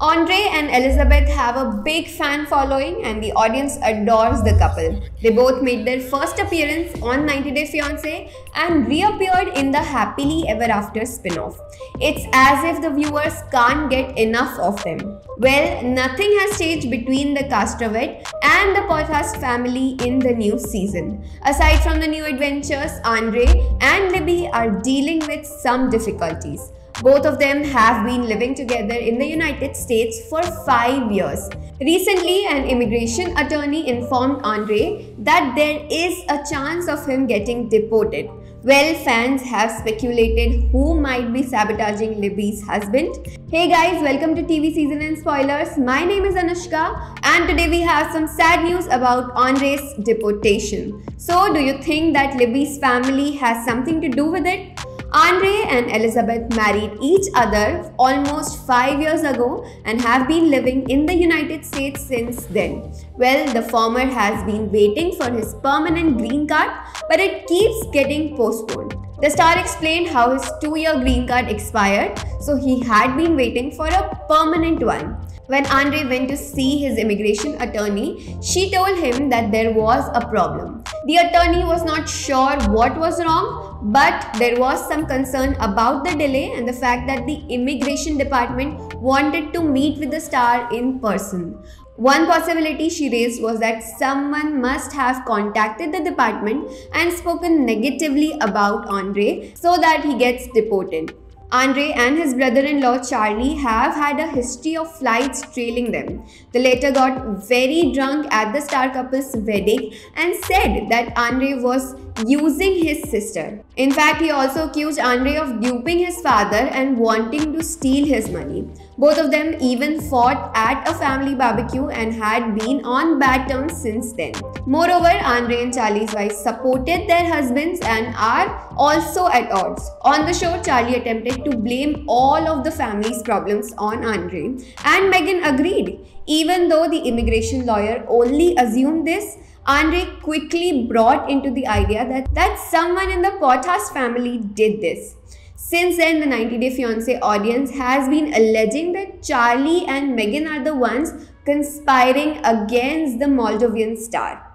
Andrei and Elizabeth have a big fan following and the audience adores the couple. They both made their first appearance on 90 Day Fiancé and reappeared in the Happily Ever After spin-off. It's as if the viewers can't get enough of them. Well, nothing has changed between the Castravet and the Potthast family in the new season. Aside from the new adventures, Andrei and Libby are dealing with some difficulties. Both of them have been living together in the United States for five years. Recently, an immigration attorney informed Andrei that there is a chance of him getting deported. Well, fans have speculated who might be sabotaging Libby's husband. Hey guys, welcome to TV Season and Spoilers. My name is Anushka and today we have some sad news about Andrei's deportation. So, do you think that Libby's family has something to do with it? Andrei and Elizabeth married each other almost five years ago and have been living in the United States since then. Well, the former has been waiting for his permanent green card, but it keeps getting postponed. The star explained how his two year green card expired, so he had been waiting for a permanent one. When Andrei went to see his immigration attorney, she told him that there was a problem. The attorney was not sure what was wrong, but there was some concern about the delay and the fact that the immigration department wanted to meet with the star in person. One possibility she raised was that someone must have contacted the department and spoken negatively about Andrei so that he gets deported. Andrei and his brother-in-law Charlie have had a history of flights trailing them. The latter got very drunk at the star couple's wedding and said that Andrei was using his sister. In fact, he also accused Andrei of duping his father and wanting to steal his money. Both of them even fought at a family barbecue and had been on bad terms since then. Moreover, Andrei and Charlie's wife supported their husbands and are also at odds. On the show, Charlie attempted to blame all of the family's problems on Andrei and Meghan agreed. Even though the immigration lawyer only assumed this, Andrei quickly brought into the idea that, that someone in the Potthast family did this. Since then, the 90 Day Fiancé audience has been alleging that Charlie and Meghan are the ones conspiring against the Moldovan star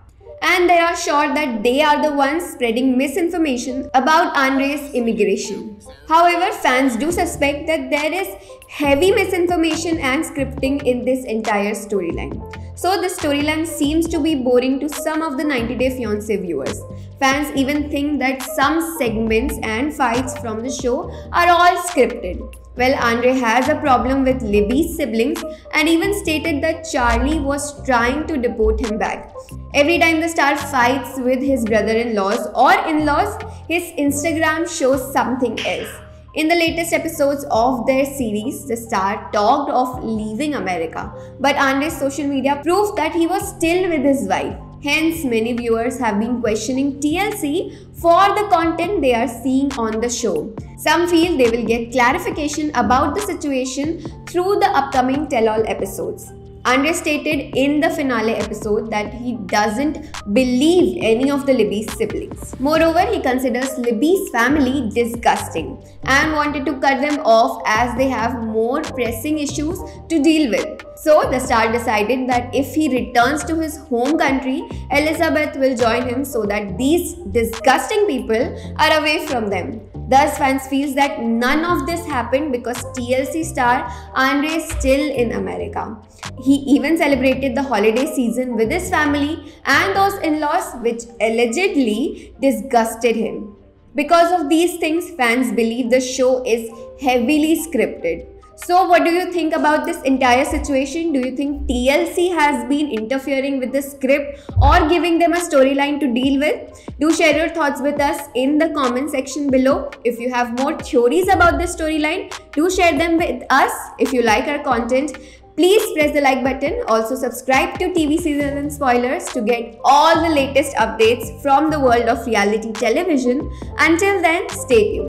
and they are sure that they are the ones spreading misinformation about Andrei's immigration. However, fans do suspect that there is heavy misinformation and scripting in this entire storyline. So the storyline seems to be boring to some of the 90 Day Fiancé viewers. Fans even think that some segments and fights from the show are all scripted. Well, Andrei has a problem with Libby's siblings and even stated that Charlie was trying to deport him back. Every time the star fights with his brother-in-laws or in-laws, his Instagram shows something else. In the latest episodes of their series, the star talked of leaving America, but Andrei's social media proved that he was still with his wife. Hence, many viewers have been questioning TLC for the content they are seeing on the show. Some feel they will get clarification about the situation through the upcoming tell-all episodes. Andrei stated in the finale episode that he doesn't believe any of the Libby's siblings. Moreover, he considers Libby's family disgusting and wanted to cut them off as they have more pressing issues to deal with. So, the star decided that if he returns to his home country, Elizabeth will join him so that these disgusting people are away from them. Thus, fans feels that none of this happened because TLC star Andrei is still in America. He even celebrated the holiday season with his family and those in-laws which allegedly disgusted him. Because of these things, fans believe the show is heavily scripted. So, what do you think about this entire situation? Do you think TLC has been interfering with the script or giving them a storyline to deal with? Do share your thoughts with us in the comment section below. If you have more theories about this storyline, do share them with us. If you like our content, Please press the like button. Also subscribe to TV Season and Spoilers to get all the latest updates from the world of reality television. Until then, stay tuned.